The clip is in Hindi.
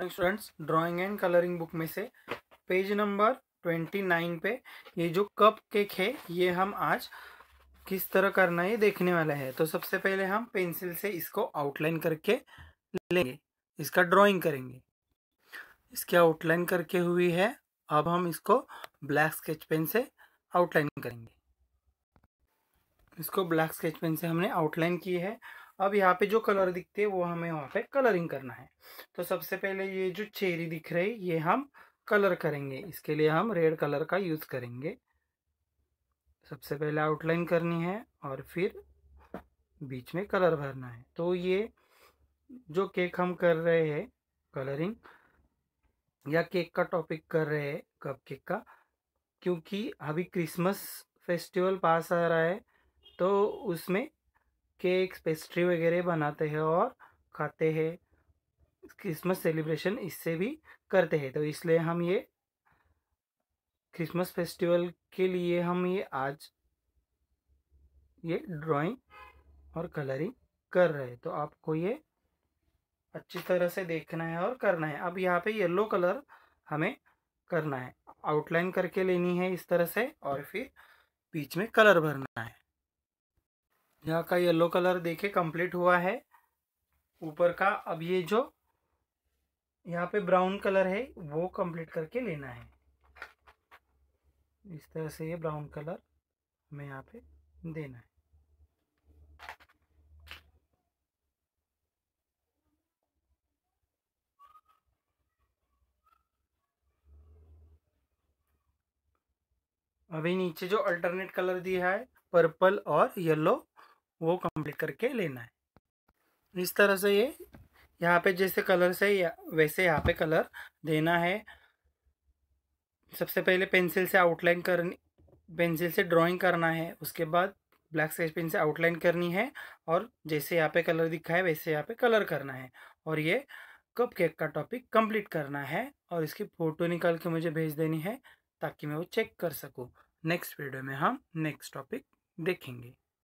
Students drawing and colouring book में से पेज नंबर ट्वेंटी नाइन पे ये जो कप केक है, ये हम आज किस तरह करना है देखने वाला है। तो सबसे पहले हम पेंसिल से इसको आउटलाइन करके लेंगे। इसका ड्राइंग करेंगे। इसकी आउटलाइन करके हुई है, अब हम इसको ब्लैक स्केच पेन से आउटलाइन करेंगे। इसको ब्लैक स्केच पेन से हमने आउटलाइन की है। अब यहाँ पे जो कलर दिखते हैं, वो हमें वहाँ पे कलरिंग करना है। तो सबसे पहले ये जो चेरी दिख रही ये हम कलर करेंगे। इसके लिए हम रेड कलर का यूज़ करेंगे। सबसे पहले आउटलाइन करनी है और फिर बीच में कलर भरना है। तो ये जो केक हम कर रहे हैं कलरिंग या केक का टॉपिक कर रहे हैं कप केक का, क्योंकि अभी क्रिसमस फेस्टिवल पास आ रहा है तो उसमें केक पेस्ट्री वगैरह बनाते हैं और खाते हैं। क्रिसमस सेलिब्रेशन इससे भी करते हैं। तो इसलिए हम ये क्रिसमस फेस्टिवल के लिए हम ये आज ये ड्राइंग और कलरिंग कर रहे हैं। तो आपको ये अच्छी तरह से देखना है और करना है। अब यहाँ पे येलो कलर हमें करना है। आउटलाइन करके लेनी है इस तरह से और फिर बीच में कलर भरना है। यहाँ का येलो कलर देखे कंप्लीट हुआ है। ऊपर का अब ये जो यहाँ पे ब्राउन कलर है, वो कंप्लीट करके लेना है। इस तरह से ये ब्राउन कलर हमें यहाँ पे देना है। अभी नीचे जो अल्टरनेट कलर दिया है पर्पल और येलो वो कंप्लीट करके लेना है। इस तरह से ये, यहाँ पे जैसे कलर से वैसे यहाँ पे कलर देना है। सबसे पहले पेंसिल से आउटलाइन करनी, पेंसिल से ड्राइंग करना है, उसके बाद ब्लैक स्केच पेन से आउटलाइन करनी है और जैसे यहाँ पे कलर दिखा है, वैसे यहाँ पे कलर करना है और ये कप केक का टॉपिक कंप्लीट करना है और इसकी फ़ोटो निकाल के मुझे भेज देनी है ताकि मैं वो चेक कर सकूँ। नेक्स्ट वीडियो में हम नेक्स्ट टॉपिक देखेंगे।